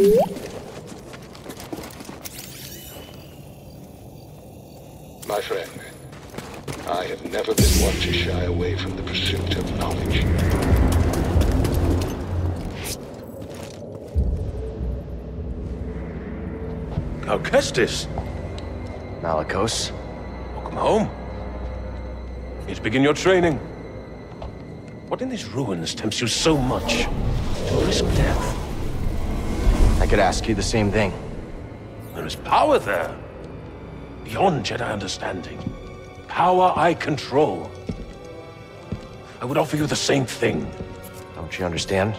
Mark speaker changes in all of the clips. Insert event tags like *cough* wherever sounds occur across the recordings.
Speaker 1: My friend, I have never been one to shy away from the pursuit of knowledge.
Speaker 2: Cal Kestis,
Speaker 3: Malicos.
Speaker 2: welcome home. Need to begin your training. What in these ruins tempts you so much to risk death?
Speaker 3: I could ask you the same thing.
Speaker 2: There is power there. Beyond Jedi understanding. Power I control. I would offer you the same thing.
Speaker 3: Don't you understand?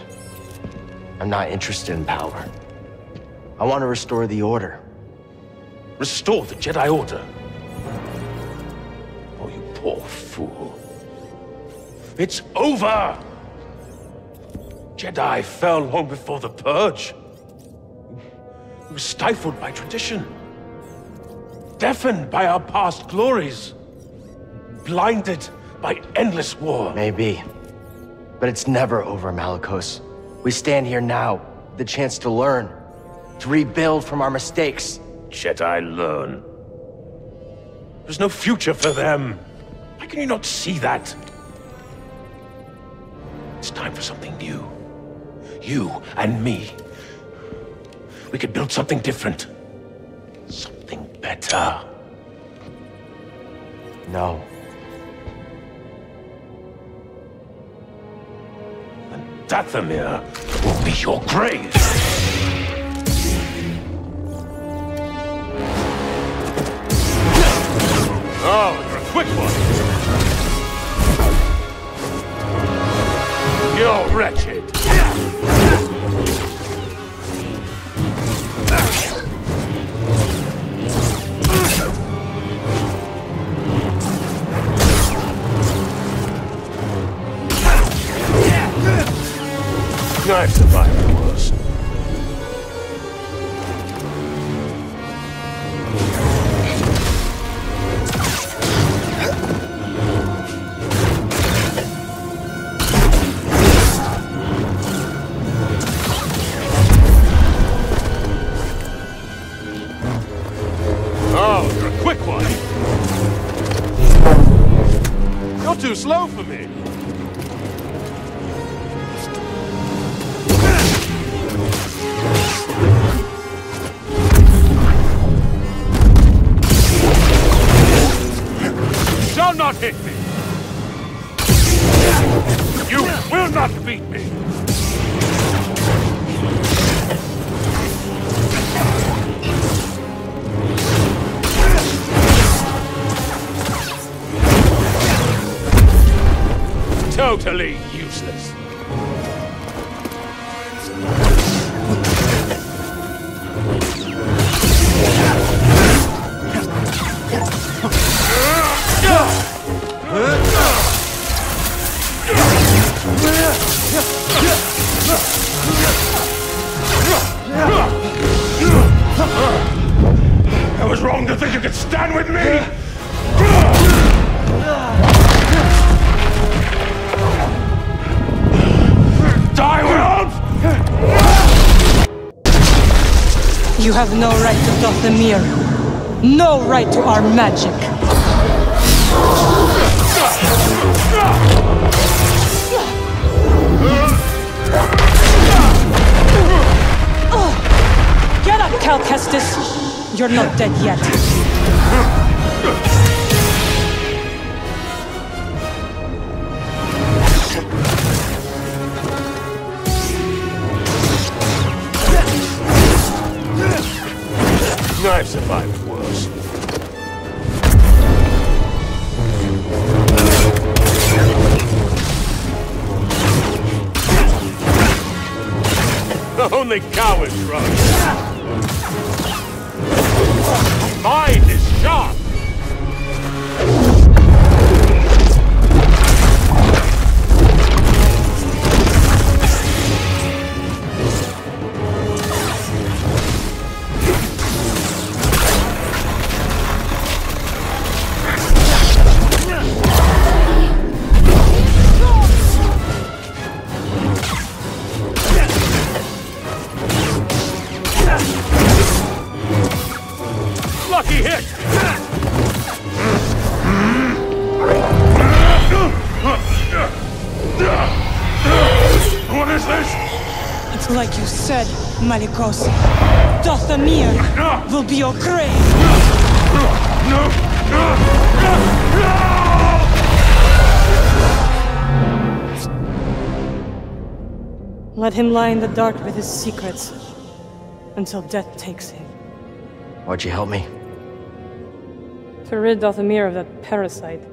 Speaker 3: I'm not interested in power. I want to restore the Order.
Speaker 2: Restore the Jedi Order. Oh, you poor fool. It's over! Jedi fell long before the Purge. We were stifled by tradition. Deafened by our past glories. Blinded by endless war.
Speaker 3: Maybe. But it's never over, Malicos. We stand here now, the chance to learn, to rebuild from our mistakes.
Speaker 2: Jedi learn. There's no future for them. Why can you not see that? It's time for something new. You and me. We could build something different. Something better.
Speaker 3: No.
Speaker 2: And Dathomir will be your grave. Oh, you're a quick one. Oh, you're a quick one. You're too slow for me. Shall not hit me! You will not beat me! Totally useless. Wrong to think you could stand with me!
Speaker 4: You have no right to Dathomir. No right to our magic. You're not dead yet.
Speaker 2: I've survived worse. The *laughs* only cowards run. Mind. is lucky hit! What is this?
Speaker 4: It's like you said, Malicos. Dathomir will be your grave! No! No! No! No! no! Let him lie in the dark with his secrets until death takes him.
Speaker 3: Why'd you help me?
Speaker 4: To rid Dathomir of that parasite.